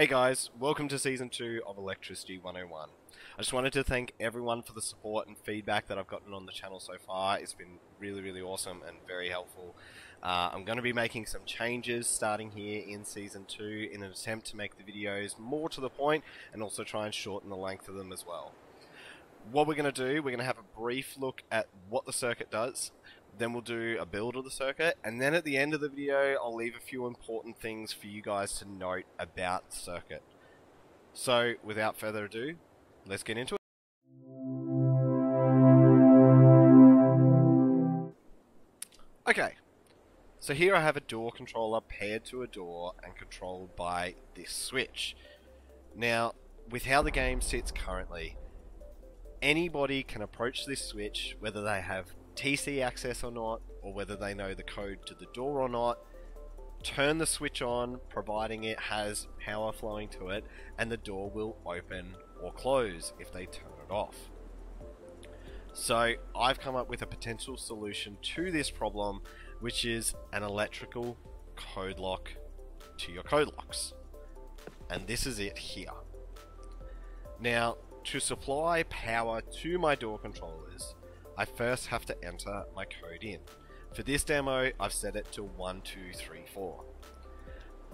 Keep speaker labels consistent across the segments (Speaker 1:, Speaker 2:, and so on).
Speaker 1: Hey guys, welcome to season 2 of Electricity 101. I just wanted to thank everyone for the support and feedback that I've gotten on the channel so far. It's been really, really awesome and very helpful. Uh, I'm going to be making some changes starting here in season 2 in an attempt to make the videos more to the point and also try and shorten the length of them as well. What we're going to do, we're going to have a brief look at what the circuit does, then we'll do a build of the circuit, and then at the end of the video, I'll leave a few important things for you guys to note about the circuit. So, without further ado, let's get into it. Okay, so here I have a door controller paired to a door and controlled by this switch. Now, with how the game sits currently, anybody can approach this switch, whether they have TC access or not, or whether they know the code to the door or not, turn the switch on, providing it has power flowing to it, and the door will open or close if they turn it off. So I've come up with a potential solution to this problem, which is an electrical code lock to your code locks. And this is it here. Now, to supply power to my door controllers, I first have to enter my code in. For this demo, I've set it to 1234.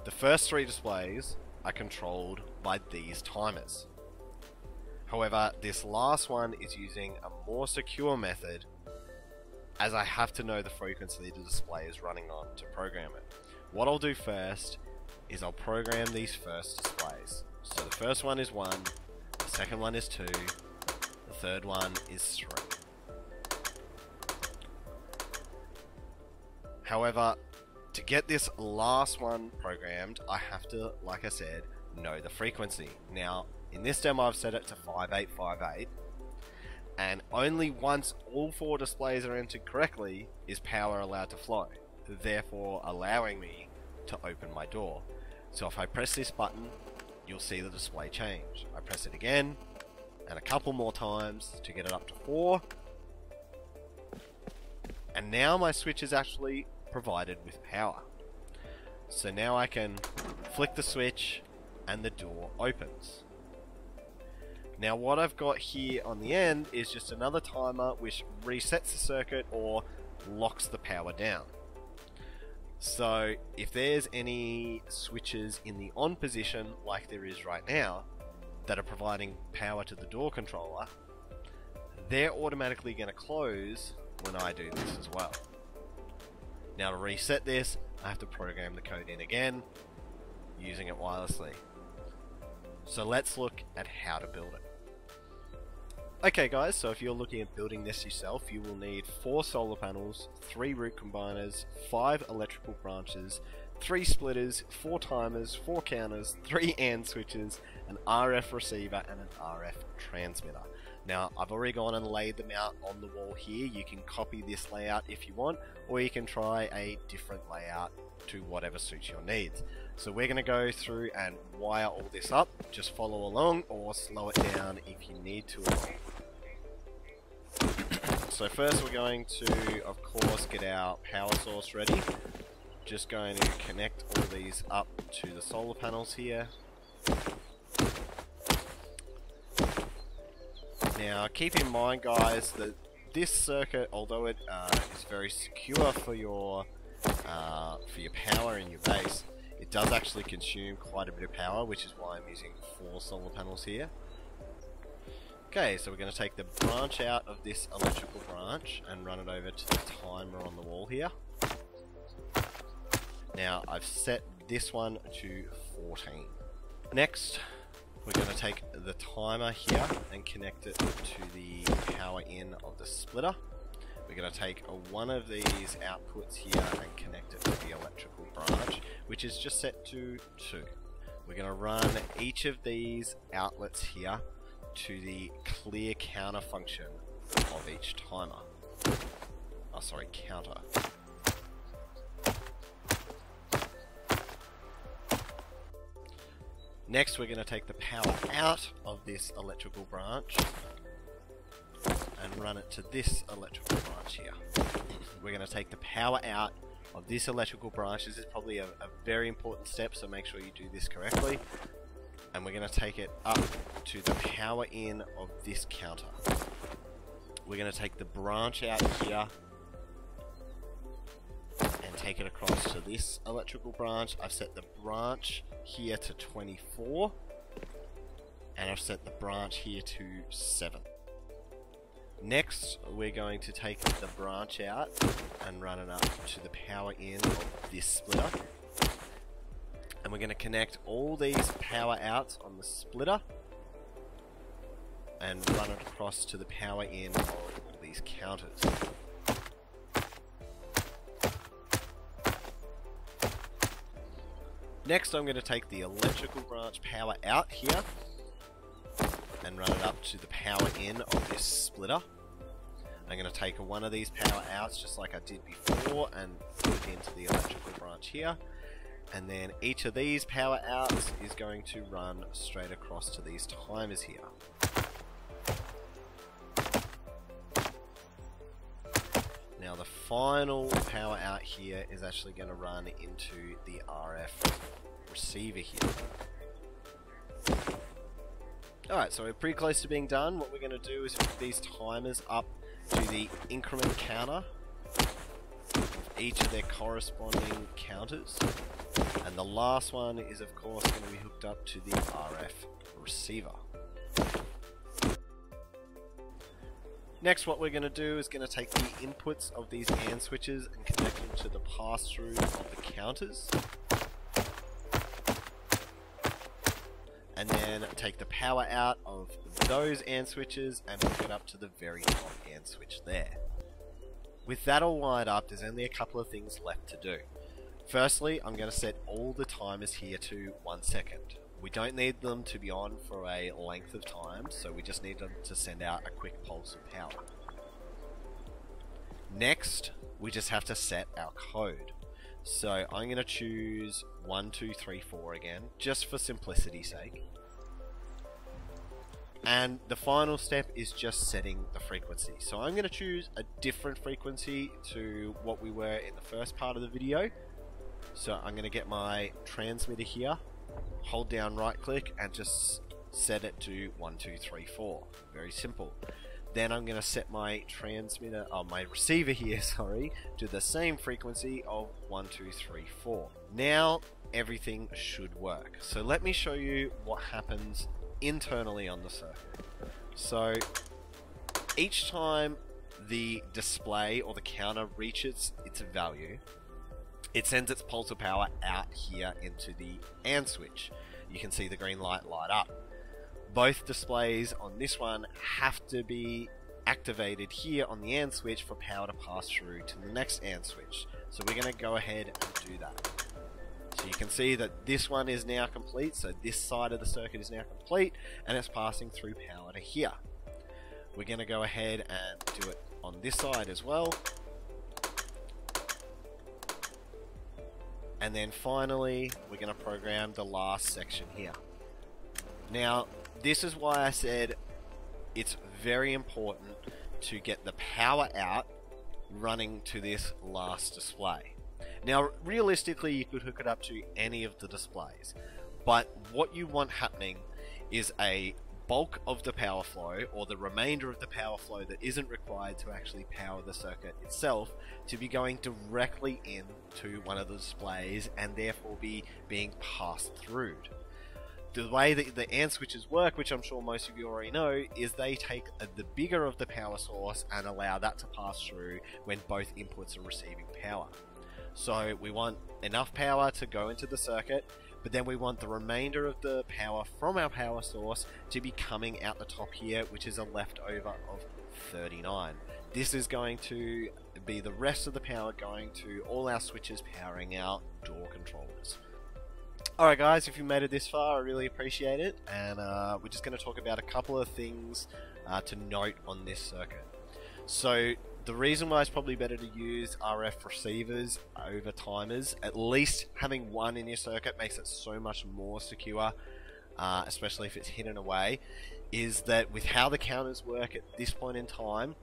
Speaker 1: The first three displays are controlled by these timers. However, this last one is using a more secure method as I have to know the frequency the display is running on to program it. What I'll do first is I'll program these first displays. So the first one is 1, the second one is 2, the third one is 3. However, to get this last one programmed, I have to, like I said, know the frequency. Now, in this demo I've set it to 5858, and only once all four displays are entered correctly is power allowed to flow, therefore allowing me to open my door. So if I press this button, you'll see the display change. I press it again, and a couple more times to get it up to 4, and now my switch is actually provided with power. So now I can flick the switch and the door opens. Now what I've got here on the end is just another timer which resets the circuit or locks the power down. So if there's any switches in the on position like there is right now that are providing power to the door controller, they're automatically going to close when I do this as well. Now to reset this, I have to program the code in again, using it wirelessly. So let's look at how to build it. Okay guys, so if you're looking at building this yourself, you will need 4 solar panels, 3 root combiners, 5 electrical branches, 3 splitters, 4 timers, 4 counters, 3 AND switches, an RF receiver and an RF transmitter. Now, I've already gone and laid them out on the wall here. You can copy this layout if you want, or you can try a different layout to whatever suits your needs. So we're going to go through and wire all this up. Just follow along or slow it down if you need to. so first we're going to, of course, get our power source ready. Just going to connect all these up to the solar panels here. Now, keep in mind, guys, that this circuit, although it uh, is very secure for your uh, for your power in your base, it does actually consume quite a bit of power, which is why I'm using four solar panels here. Okay, so we're going to take the branch out of this electrical branch and run it over to the timer on the wall here. Now, I've set this one to 14. Next, we're going to take the timer here and connect it to the power in of the splitter. We're going to take one of these outputs here and connect it to the electrical branch, which is just set to 2. We're going to run each of these outlets here to the clear counter function of each timer. Oh, sorry, counter. Next we're going to take the power out of this electrical branch and run it to this electrical branch here. We're going to take the power out of this electrical branch. This is probably a, a, very important step, so make sure you do this correctly. and we're going to take it up to the power in of this counter. We're going to take the branch out here take it across to this electrical branch. I've set the branch here to 24 and I've set the branch here to 7. Next, we're going to take the branch out and run it up to the power in of this splitter. And we're going to connect all these power outs on the splitter and run it across to the power in of these counters. Next I'm going to take the electrical branch power out here and run it up to the power in of this splitter. I'm going to take one of these power outs just like I did before and put it into the electrical branch here. And then each of these power outs is going to run straight across to these timers here. Final power out here is actually going to run into the RF receiver here. Alright, so we're pretty close to being done. What we're going to do is hook these timers up to the increment counter each of their corresponding counters. And the last one is of course going to be hooked up to the RF receiver. Next what we're going to do is going to take the inputs of these AND switches and connect them to the pass-through of the counters. and then take the power out of those AND switches and hook it up to the very top AND switch there. With that all wired up, there's only a couple of things left to do. Firstly, I'm going to set all the timers here to 1 second. We don't need them to be on for a length of time, so we just need them to send out a quick pulse of power. Next, we just have to set our code. So I'm going to choose 1, 2, 3, 4 again, just for simplicity's sake. And the final step is just setting the frequency. So I'm going to choose a different frequency to what we were in the first part of the video. So I'm going to get my transmitter here, hold down right click and just set it to 1, 2, 3, 4. Very simple. Then I'm going to set my transmitter, oh, my receiver here, sorry, to the same frequency of 1, 2, 3, 4. Now everything should work. So let me show you what happens internally on the circuit. So each time the display or the counter reaches its value, it sends its pulse of power out here into the AND switch. You can see the green light light up both displays on this one have to be activated here on the AND switch for power to pass through to the next AND switch. So we're going to go ahead and do that. So you can see that this one is now complete, so this side of the circuit is now complete, and it's passing through power to here. We're going to go ahead and do it on this side as well. And then finally, we're going to program the last section here. Now, this is why I said it's very important to get the power out running to this last display. Now, realistically, you could hook it up to any of the displays, but what you want happening is a bulk of the power flow or the remainder of the power flow that isn't required to actually power the circuit itself to be going directly into one of the displays and therefore be being passed through the way that the AND switches work, which I'm sure most of you already know, is they take the bigger of the power source and allow that to pass through when both inputs are receiving power. So we want enough power to go into the circuit, but then we want the remainder of the power from our power source to be coming out the top here, which is a leftover of 39. This is going to be the rest of the power going to all our switches powering our door controllers. Alright guys, if you made it this far, I really appreciate it, and uh, we're just going to talk about a couple of things uh, to note on this circuit. So, the reason why it's probably better to use RF receivers over timers, at least having one in your circuit makes it so much more secure, uh, especially if it's hidden away, is that with how the counters work at this point in time,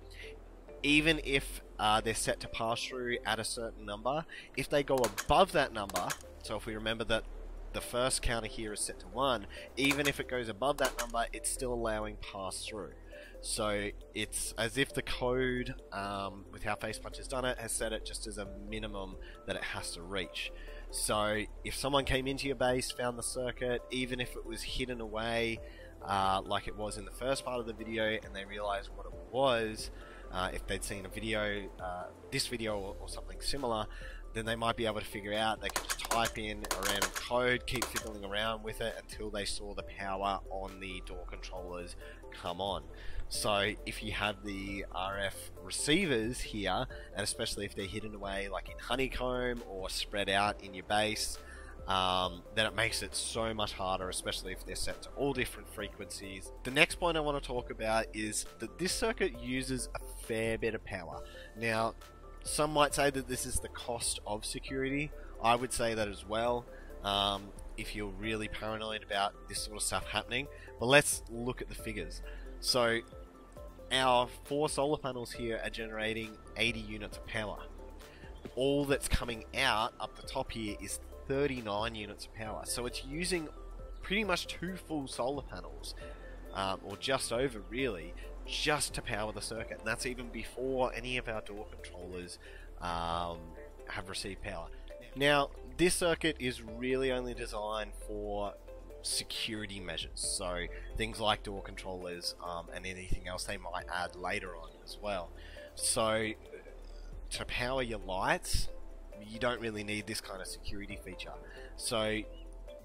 Speaker 1: even if uh, they're set to pass through at a certain number, if they go above that number, so if we remember that the first counter here is set to 1, even if it goes above that number, it's still allowing pass through. So it's as if the code, um, with how Facepunch has done it, has set it just as a minimum that it has to reach. So if someone came into your base, found the circuit, even if it was hidden away, uh, like it was in the first part of the video, and they realized what it was, uh, if they'd seen a video, uh, this video or, or, something similar, then they might be able to figure out. They could just type in a random code, keep fiddling around with it until they saw the power on the door controllers come on. So if you have the RF receivers here, and especially if they're hidden away like in Honeycomb or spread out in your base, um, then it makes it so much harder, especially if they're set to all different frequencies. The next point I want to talk about is that this circuit uses a fair bit of power. Now, some might say that this is the cost of security. I would say that as well. Um, if you're really paranoid about this sort of stuff happening, but let's look at the figures. So, our four solar panels here are generating 80 units of power. All that's coming out up the top here is 39 units of power. So it's using pretty much two full solar panels, um, or just over really, just to power the circuit. And that's even before any of our door controllers um, have received power. Now, this circuit is really only designed for security measures. So things like door controllers um, and anything else they might add later on as well. So to power your lights, you don't really need this kind of security feature. So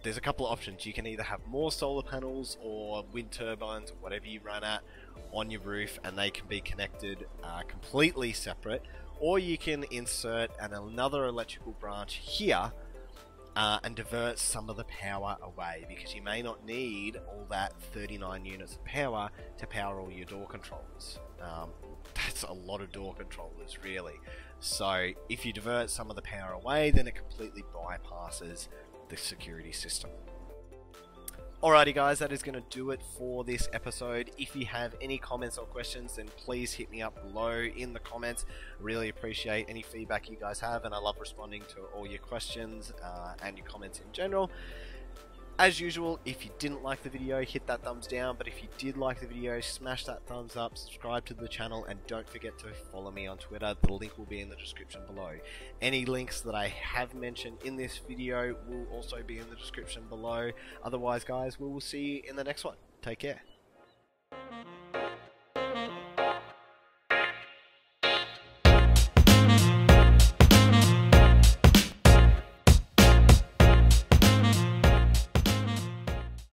Speaker 1: there's a couple of options. You can either have more solar panels or wind turbines or whatever you run at on your roof and they can be connected uh, completely separate or you can insert an, another electrical branch here uh, and divert some of the power away because you may not need all that 39 units of power to power all your door controllers. Um, that's a lot of door controllers really. So if you divert some of the power away, then it completely bypasses the security system. Alrighty guys, that is going to do it for this episode. If you have any comments or questions, then please hit me up below in the comments. Really appreciate any feedback you guys have, and I love responding to all your questions uh, and your comments in general. As usual, if you didn't like the video, hit that thumbs down, but if you did like the video, smash that thumbs up, subscribe to the channel, and don't forget to follow me on Twitter. The link will be in the description below. Any links that I have mentioned in this video will also be in the description below. Otherwise, guys, we will see you in the next one. Take care.